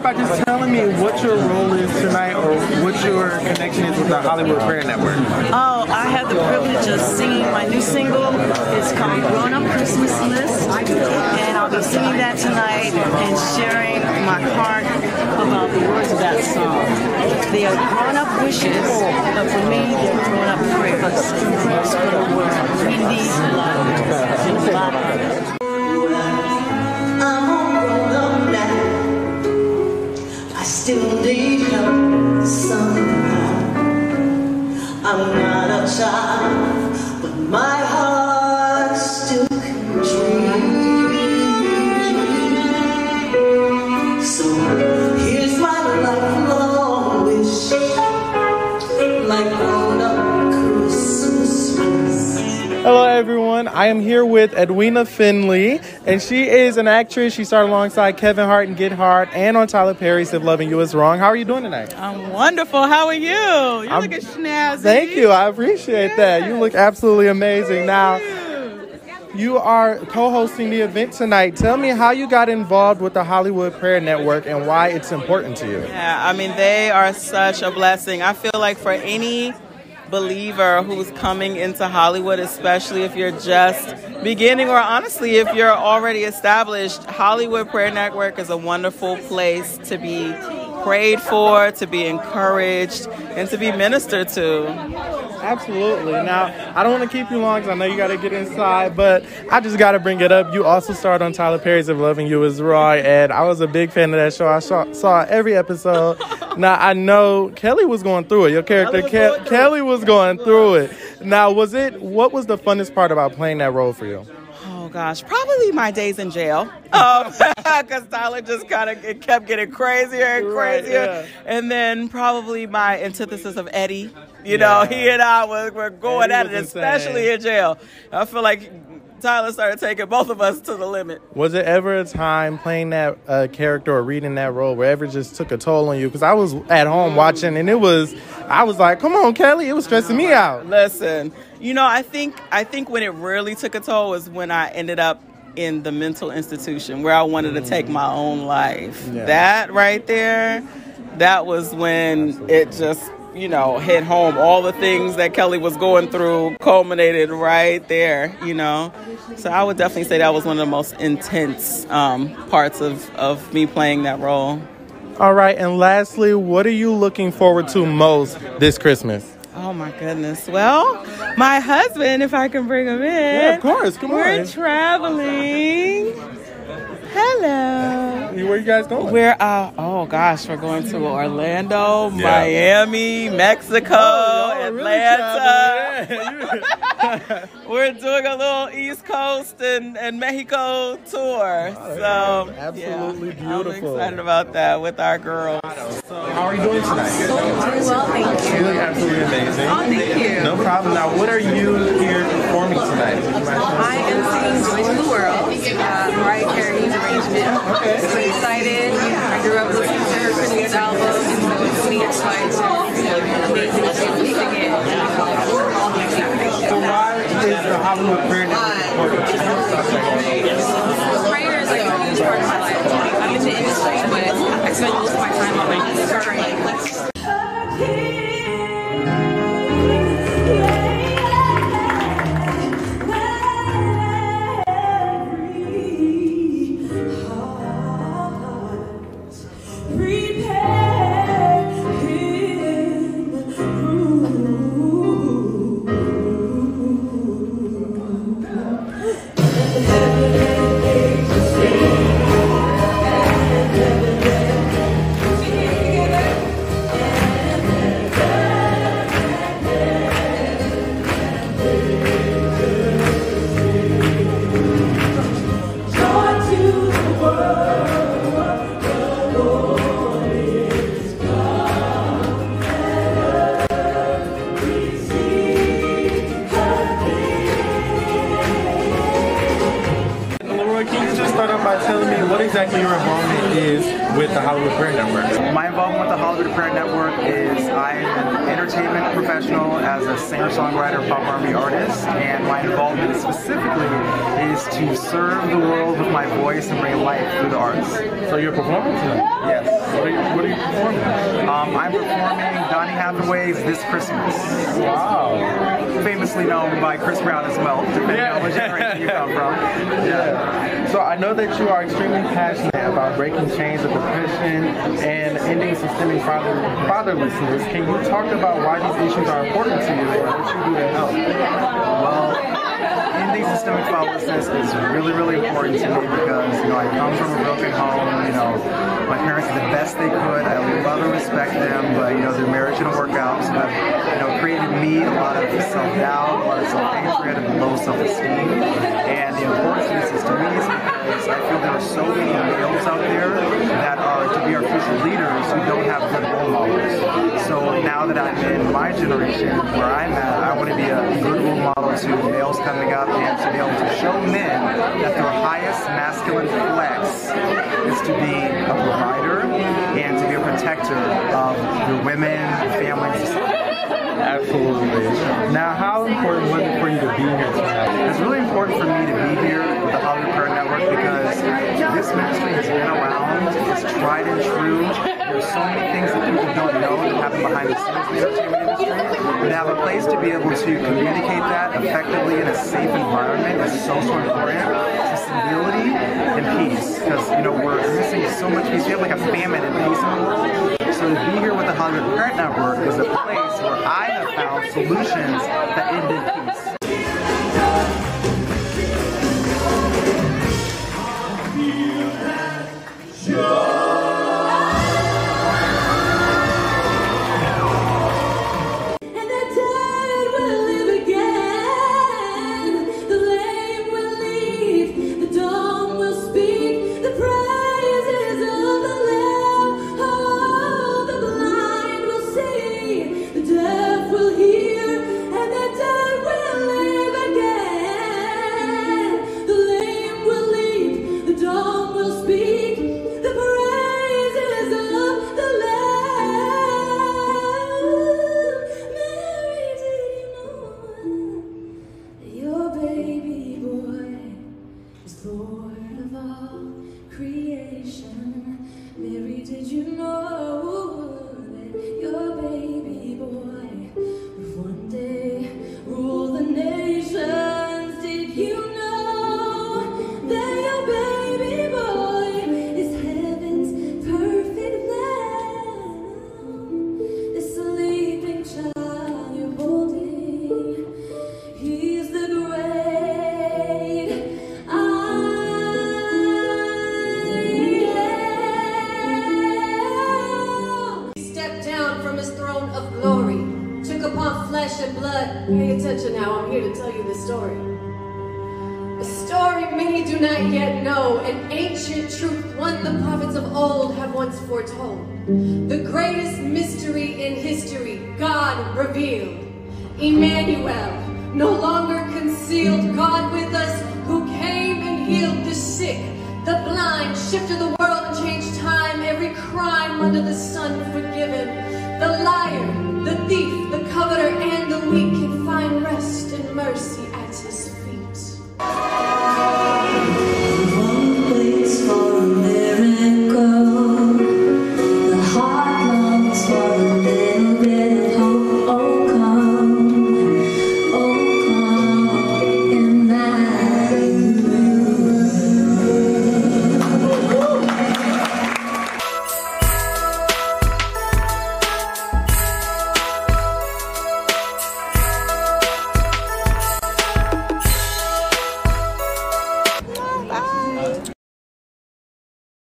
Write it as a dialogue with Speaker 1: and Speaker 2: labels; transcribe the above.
Speaker 1: start by just telling me what your role is tonight or what your
Speaker 2: connection is with the Hollywood Prayer Network?
Speaker 3: Oh, I had the privilege of singing my new single. It's called Grown Up Christmas List. And I'll be singing that tonight and sharing my heart about the words of that song. They are uh, grown up wishes, but for me, they're grown up prayers for the world. We need love.
Speaker 4: Still need help somehow. I'm not a child, but my heart
Speaker 1: I am here with Edwina Findley, and she is an actress. She started alongside Kevin Hart and Get Hard, and on Tyler Perry's "If Loving You Is Wrong." How are you doing tonight?
Speaker 5: I'm wonderful. How are you? You
Speaker 1: I'm-
Speaker 5: look snazzy.
Speaker 1: Thank you. I appreciate that. You look absolutely amazing. Now, you are co-hosting the event tonight. Tell me how you got involved with the Hollywood Prayer Network and why it's important to you.
Speaker 5: Yeah, I mean, they are such a blessing. I feel like for any believer who's coming into Hollywood, especially if you're just beginning or honestly if you're already established, Hollywood Prayer Network is a wonderful place to be prayed for, to be encouraged, and to be ministered to.
Speaker 1: Absolutely. Now, I don't want to keep you long because I know you got to get inside, but I just got to bring it up. You also starred on Tyler Perry's "If Loving You Is Wrong," and I was a big fan of that show. I saw, saw every episode. now, I know Kelly was going through it. Your character, Ke- Kelly was going through it. Now, was it? What was the funnest part about playing that role for you?
Speaker 5: Oh gosh, probably my days in jail. Um, because Tyler just kind of kept getting crazier and
Speaker 1: Right,
Speaker 5: crazier.
Speaker 1: yeah.
Speaker 5: And then probably my antithesis of Eddie. You know, he and I were, were going at it,
Speaker 1: was
Speaker 5: especially in jail. I feel like Tyler started taking both of us to the limit.
Speaker 1: Was it ever a time playing that uh, character or reading that role where ever just took a toll on you? Because I was at home watching, and it was, I was like, "Come on, Kelly!" It was stressing me out.
Speaker 5: Listen, you know, I think I think when it really took a toll was when I ended up in the mental institution where I wanted to take my own life.
Speaker 1: Yeah.
Speaker 5: That right there, that was when it just you know hit home. All the things that Kelly was going through culminated right there. You know, so I would definitely say that was one of the most intense um, parts of of me playing that role.
Speaker 1: All right, and lastly, what are you looking forward to most this Christmas?
Speaker 5: Oh my goodness. Well, my husband, if I can bring him in.
Speaker 1: Yeah, of course. Come on.
Speaker 5: We're traveling. Hello.
Speaker 1: Where you guys going?
Speaker 5: We're uh oh gosh, we're going to Orlando,
Speaker 1: Yeah.
Speaker 5: Miami, Mexico,
Speaker 1: Oh, y'all really
Speaker 5: Atlanta.
Speaker 1: Yeah,
Speaker 5: We're doing a little East Coast and, and Mexico tour. so
Speaker 1: absolutely
Speaker 5: yeah, I'm excited about that with our girls.
Speaker 2: How are you doing tonight?
Speaker 6: Doing well, thank
Speaker 2: You
Speaker 6: you.
Speaker 2: look absolutely amazing.
Speaker 6: Oh, thank you.
Speaker 2: No problem. Now, what are you here performing tonight? Would you mind telling us?
Speaker 6: I am singing Joy to the World, uh, Mariah Carey's arrangement.
Speaker 2: Okay.
Speaker 6: So excited. I grew up listening to her Christmas album, so it's me excited to amazing to sing it.
Speaker 2: So why is the Hollywood Prayer Leroy, exactly your involvement is
Speaker 1: with the Hollywood Prayer Network?
Speaker 7: My involvement with the Hollywood Prayer Network is I'm an entertainment professional as a singer-songwriter, pop R&B artist, and my involvement specifically is to serve the world with my voice and bring life through the arts.
Speaker 1: So you're performing tonight?
Speaker 7: Yes.
Speaker 1: What are you, what are you performing?
Speaker 7: Um, I'm performing Donny Hathaway's This Christmas.
Speaker 1: Wow.
Speaker 7: Famously known by Chris Brown as well, depending on what generation you come from.
Speaker 1: Yeah. So I know that you are extremely passionate about breaking chains of oppression and ending systemic father, fatherlessness. Can you talk about why these issues are important to you and what you do to help?
Speaker 7: Well, ending systemic fatherlessness is really, really important to me because, you know, I come from a broken home, you know, my parents did the best they could. I love and respect them, but, you know, their marriage didn't work out. So that, you know, created me a lot of self-doubt, a lot of self-hatred, and low self-esteem. And the importance of is to me is because I feel there are so many males out there that are to be our future leaders who don't have good role models. So now that I'm in my generation where I'm at, I want to be a good role model to males coming up and to be able to show men that their highest masculine flex is to be a provider and to be a protector of your women, family, and society.
Speaker 1: Absolutely. Now, how important was it for you to be here tonight?
Speaker 7: It's really important for me to be here with the Hollywood Prayer Network because this ministry has been around, it's tried and true. There's so many things that people don't know that happen behind the scenes in the entertainment industry. Have a place to be able to communicate that effectively in a safe environment is so, so important to stability and peace. Because, you know, we're missing so much peace. We have like a famine in peace in the world. So to be here with the Hollywood Prayer Network is a place where I have found solutions that end in peace.
Speaker 4: You know
Speaker 8: and blood. Pay attention now, I'm here to tell you the story. A story many do not yet know, an ancient truth, one the prophets of old have once foretold. The greatest mystery in history, God revealed. Emmanuel, no longer concealed, God with us, who came and healed the sick, the blind, shifted the world and changed time. Every crime under the sun mercy at his feet.